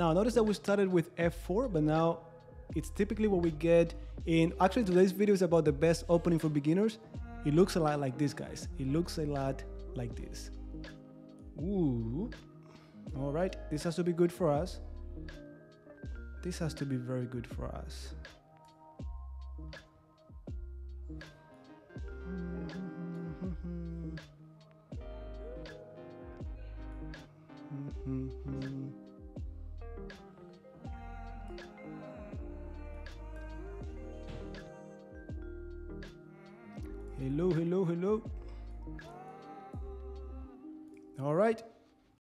Now notice that we started with F4, but now it's typically what we get in, actually today's video is about the best opening for beginners. It looks a lot like this, guys. It looks a lot like this. Ooh. All right, this has to be good for us. This has to be very good for us. Mm-hmm. Mm-hmm. Hello, hello, hello. All right.